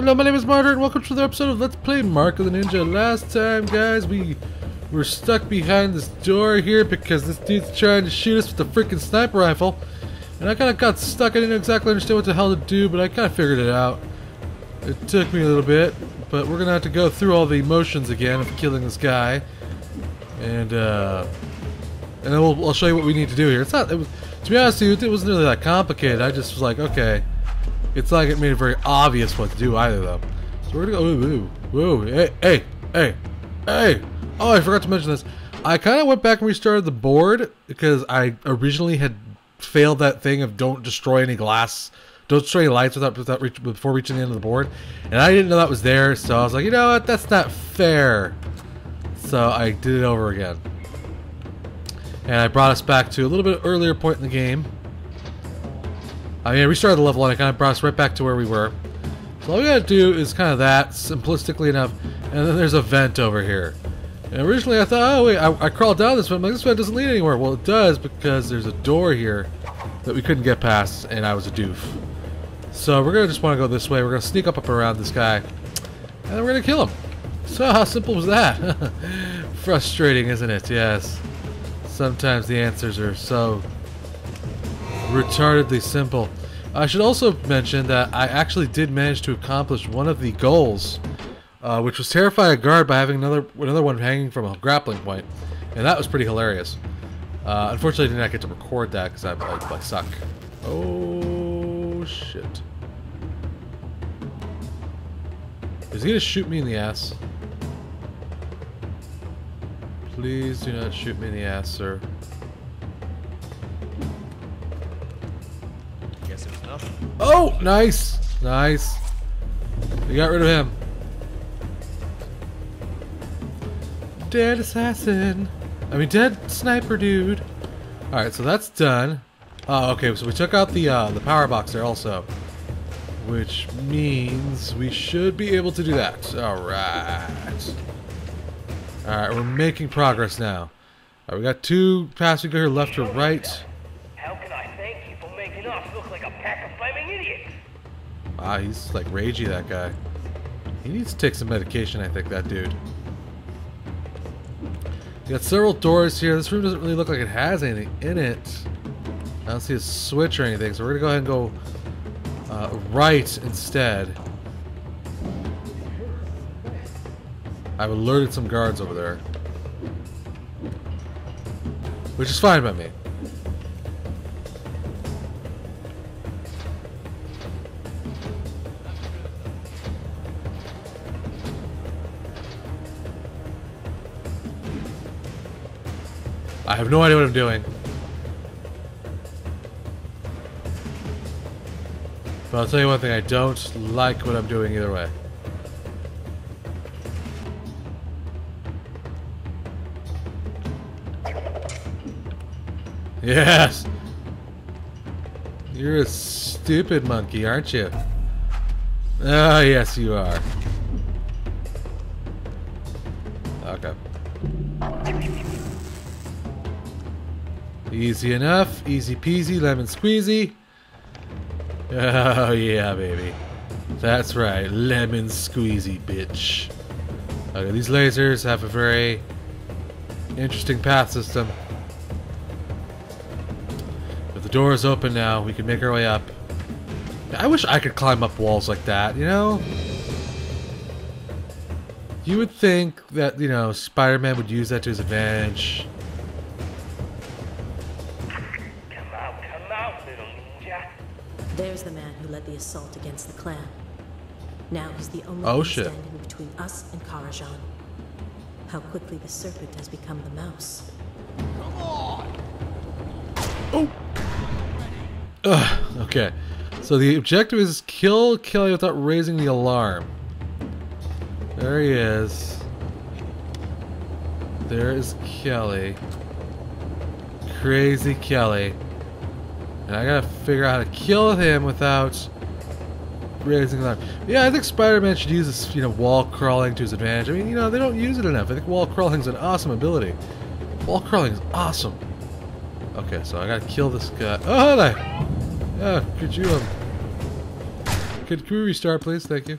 Hello, my name is Martyr, and welcome to the episode of Let's Play Mark of the Ninja. Last time, guys, we were stuck behind this door here because this dude's trying to shoot us with the freaking sniper rifle. And I kind of got stuck. I didn't exactly understand what the hell to do, but I kind of figured it out. It took me a little bit, but we're going to have to go through all the motions again of killing this guy. And, uh... And then we'll, I'll show you what we need to do here. It's not... It was, to be honest with you, it wasn't really that complicated. I just was like, okay... It's like it made it very obvious what to do either, though. So we're gonna go. Ooh, ooh, hey, hey, hey, hey. Oh, I forgot to mention this. I kind of went back and restarted the board because I originally had failed that thing of don't destroy any glass, don't destroy any lights without, without reach, before reaching the end of the board, and I didn't know that was there. So I was like, you know what, that's not fair. So I did it over again, and I brought us back to a little bit earlier point in the game. I mean, I restarted the level and it kind of brought us right back to where we were. So all we gotta do is kind of that, simplistically enough, and then there's a vent over here. And originally I thought, oh wait, I, I crawled down this vent, like, this vent doesn't lead anywhere. Well, it does because there's a door here that we couldn't get past, and I was a doof. So we're gonna just want to go this way. We're gonna sneak up up around this guy, and then we're gonna kill him. So how simple was that? Frustrating, isn't it? Yes. Sometimes the answers are so retardedly simple. I should also mention that I actually did manage to accomplish one of the goals, uh, which was terrify a guard by having another another one hanging from a grappling point, and that was pretty hilarious. Uh, unfortunately, I did not get to record that because I, I, I suck. Oh shit! Is he gonna shoot me in the ass? Please do not shoot me in the ass, sir. Oh, nice. Nice. We got rid of him. Dead assassin. I mean, dead sniper dude. Alright, so that's done. Oh, okay, so we took out the, uh, the power box there also. Which means we should be able to do that. Alright. Alright, we're making progress now. Alright, we got two paths we go here, left or right. Ah, he's like ragey, that guy. He needs to take some medication, I think, that dude. Got several doors here. This room doesn't really look like it has anything in it. I don't see a switch or anything, so we're gonna go ahead and go uh, right instead. I've alerted some guards over there. Which is fine by me. I have no idea what I'm doing. But I'll tell you one thing, I don't like what I'm doing either way. Yes! You're a stupid monkey, aren't you? Ah, oh, yes you are. Easy enough. Easy peasy, lemon squeezy. Oh, yeah, baby. That's right. Lemon squeezy, bitch. Okay, these lasers have a very interesting path system. If the door is open now, we can make our way up. I wish I could climb up walls like that, you know? You would think that, you know, Spider-Man would use that to his advantage. The man who led the assault against the clan. Now he's the only oh, shit. standing between us and Karajan. How quickly the serpent has become the mouse. Come on! Oh! Ugh, okay. So the objective is kill Kelly without raising the alarm. There he is. There is Kelly. Crazy Kelly. And I gotta figure out how to kill him without raising alarm. Yeah, I think Spider-Man should use this, you know, wall crawling to his advantage. I mean, you know, they don't use it enough. I think wall crawling is an awesome ability. Wall crawling is awesome. Okay, so I gotta kill this guy. Oh, hello! Yeah, could you, um... Could, could we restart, please? Thank you.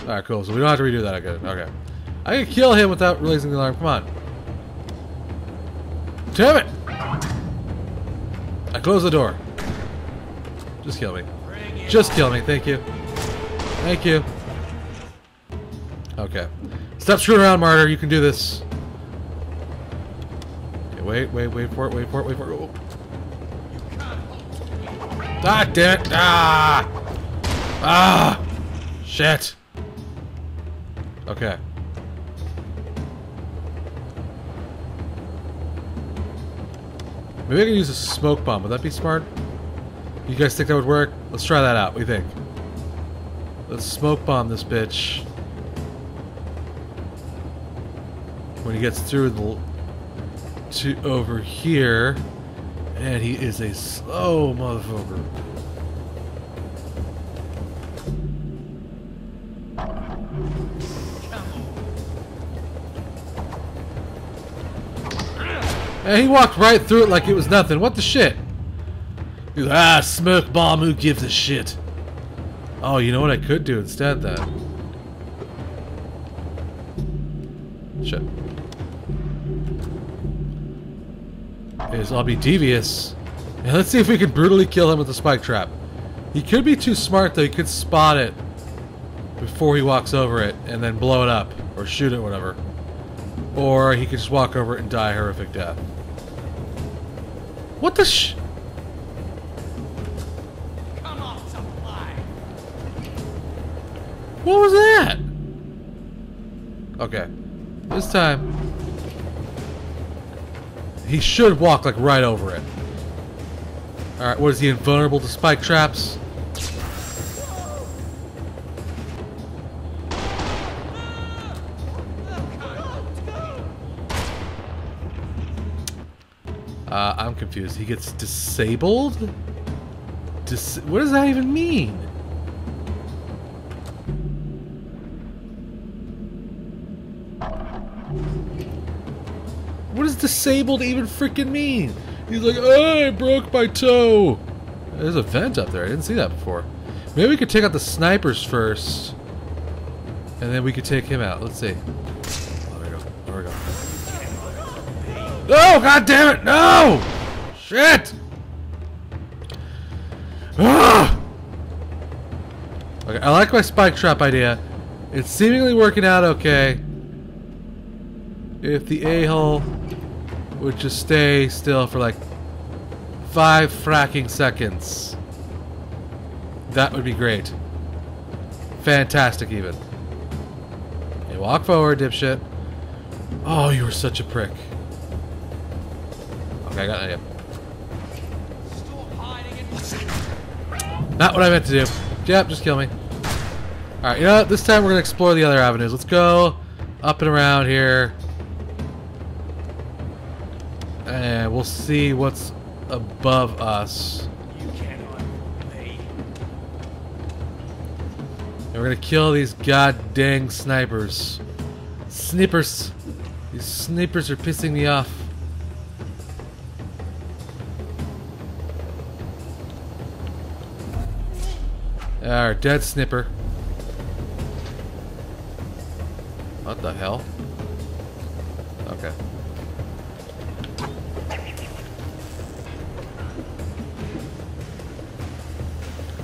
Alright, cool. So we don't have to redo that again. Okay. I can kill him without releasing the alarm. Come on. Damn it! I close the door. Just kill me. Just kill me. Thank you. Thank you. Okay. Stop screwing around, Martyr. You can do this. Okay, wait, wait, wait for it, wait for it, wait for it. Oh. Ah, damn it. Ah! Ah! Shit. Okay. Maybe I can use a smoke bomb. Would that be smart? You guys think that would work? Let's try that out. What do you think? Let's smoke bomb this bitch. When he gets through the to over here, and he is a slow motherfucker. And he walked right through it like it was nothing. What the shit? Ah, smoke bomb, who gives a shit? Oh, you know what I could do instead then? Shit. Is I'll be devious. And let's see if we can brutally kill him with the spike trap. He could be too smart though, he could spot it before he walks over it and then blow it up or shoot it, whatever. Or he could just walk over it and die a horrific death. What the sh- What was that? Okay. This time he should walk like right over it. Alright, what is he invulnerable to spike traps? Uh, I'm confused. He gets disabled? Dis what does that even mean? Disabled even freaking mean? He's like, oh, I broke my toe. There's a vent up there. I didn't see that before. Maybe we could take out the snipers first. And then we could take him out. Let's see. Oh, there we go. There we go. No! God damn it! No! Shit! Ah! Okay, I like my spike trap idea. It's seemingly working out okay. If the a-hole would just stay still for like five fracking seconds. That would be great. Fantastic, even. Okay, walk forward, dipshit. Oh, you were such a prick. Okay, I got an idea. Not what I meant to do. Yep, just kill me. Alright, you know what? This time we're going to explore the other avenues. Let's go up and around here. We'll see what's above us. You cannot me. And we're going to kill these god dang snipers. Snipers. These snipers are pissing me off. Our dead snipper. What the hell?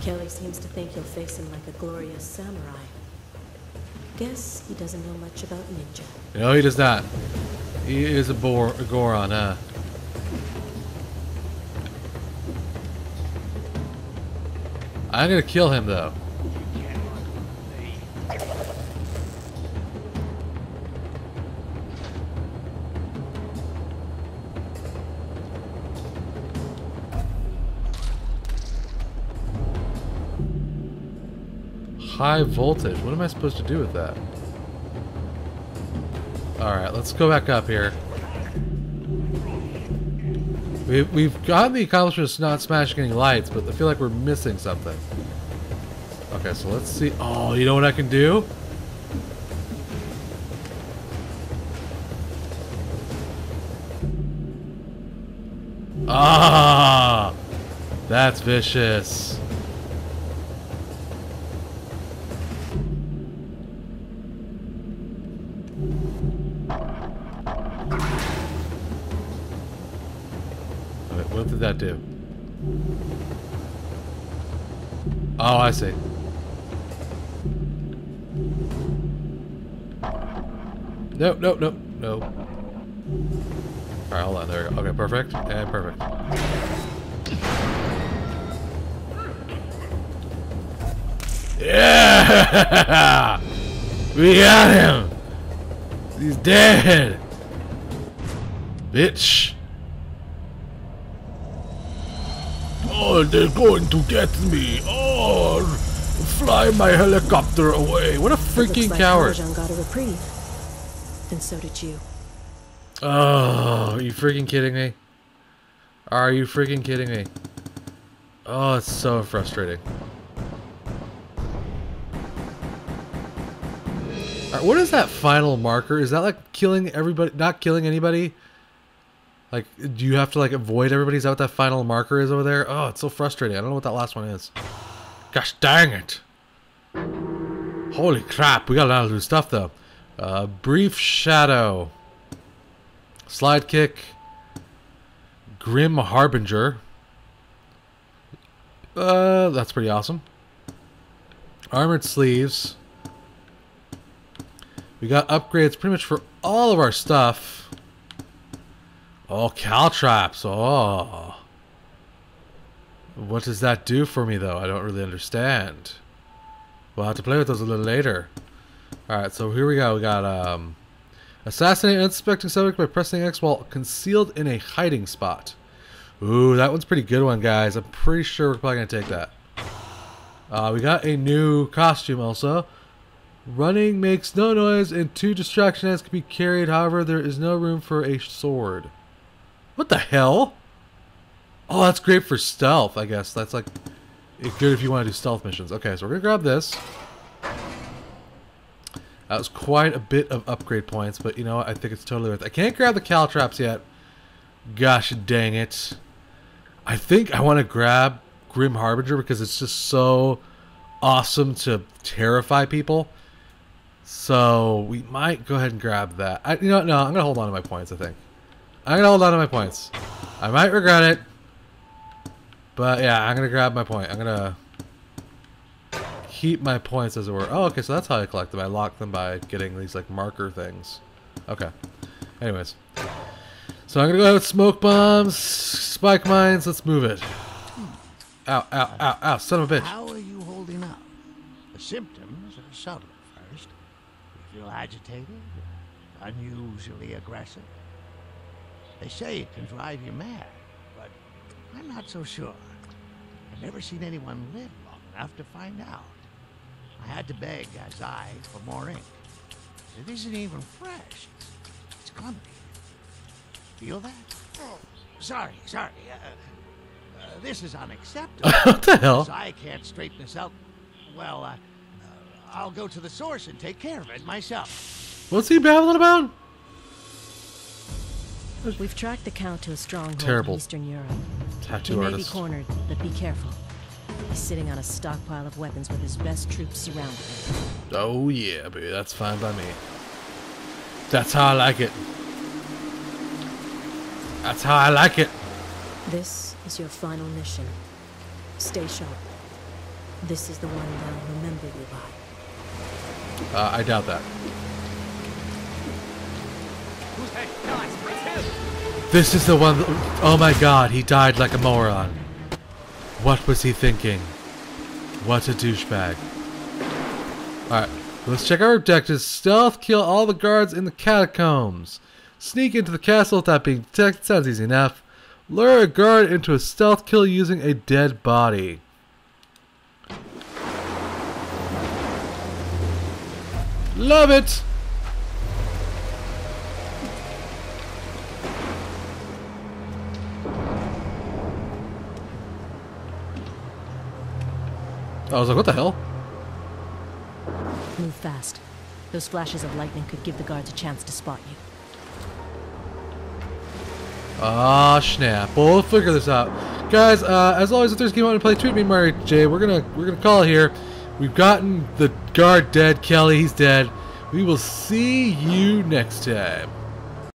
Kelly seems to think you'll face him like a glorious samurai. Guess he doesn't know much about ninja. No, he does not. He is a, bore, a Goron, huh? I'm gonna kill him though. High voltage. What am I supposed to do with that? Alright, let's go back up here. We, we've gotten the accomplishment of not smashing any lights, but I feel like we're missing something. Okay, so let's see. Oh, you know what I can do? Ah! That's vicious. That do? Oh, I see. No, no, no, no. Alright, hold on. There we go. Okay, perfect. And perfect. Yeah! We got him! He's dead! Bitch! Oh, they're going to get me! Oh! Fly my helicopter away! What a freaking like coward! Karajan got a reprieve. And so did you. Oh, are you freaking kidding me? Are you freaking kidding me? Oh, it's so frustrating. Alright, what is that final marker? Is that like killing everybody, not killing anybody? Like, do you have to like avoid everybody? Is that what that final marker is over there? Oh, it's so frustrating. I don't know what that last one is. Gosh dang it. Holy crap, we got a lot of new stuff though. Uh, brief Shadow. Slide Kick. Grim Harbinger. Uh, that's pretty awesome. Armored Sleeves. We got upgrades pretty much for all of our stuff. Oh, Caltraps. Oh. What does that do for me, though? I don't really understand. We'll have to play with those a little later. Alright, so here we go. We got, um... Assassinate an unsuspecting subject by pressing X while concealed in a hiding spot. Ooh, that one's a pretty good one, guys. I'm pretty sure we're probably going to take that. Uh, we got a new costume also. Running makes no noise and two distraction ants can be carried. However, there is no room for a sword. What the hell? Oh, that's great for stealth, I guess. That's like good if you want to do stealth missions. Okay, so we're going to grab this. That was quite a bit of upgrade points, but you know what? I think it's totally worth it. I can't grab the caltraps yet. Gosh dang it. I think I want to grab Grim Harbinger because it's just so awesome to terrify people. So we might go ahead and grab that. I, you know what? No, I'm going to hold on to my points, I think. I'm to hold on to my points. I might regret it. But yeah, I'm to grab my point. I'm to keep my points as it were. Oh, okay, so that's how I collect them. I lock them by getting these like marker things. Okay. Anyways. So I'm gonna go ahead with smoke bombs, spike mines, let's move it. Ow, ow, ow, ow, son of a bitch. How are you holding up? The symptoms are subtle at first. You feel agitated, unusually aggressive. They say it can drive you mad, but I'm not so sure. I've never seen anyone live long enough to find out. I had to beg Azai for more ink. It isn't even fresh. It's clumpy. Feel that? Oh, sorry, sorry. Uh, uh, this is unacceptable. what the hell? I can't straighten this out. Well, uh, uh, I'll go to the source and take care of it myself. What's he babbling about? We've tracked the Count to a stronghold Terrible. in Eastern Europe. He Tattoo may be cornered, but be careful. He's sitting on a stockpile of weapons with his best troops surrounding him. Oh yeah, baby, that's fine by me. That's how I like it. That's how I like it. This is your final mission. Stay sharp. This is the one they'll remember you by. Uh, I doubt that. Hey, guys, it's him! This is the one. That, oh my god, he died like a moron. What was he thinking? What a douchebag. Alright, let's check our objectives. Stealth, kill all the guards in the catacombs. Sneak into the castle without being detected, sounds easy enough. Lure a guard into a stealth kill using a dead body. Love it! I was like, what the hell? Move fast. Those flashes of lightning could give the guards a chance to spot you. Ah, snap. Well, we'll figure this out. Guys, uh, as always, if there's a game want to play, tweet me, Mario J. We're gonna we're gonna call it here. We've gotten the guard dead. Kelly, he's dead. We will see you next time.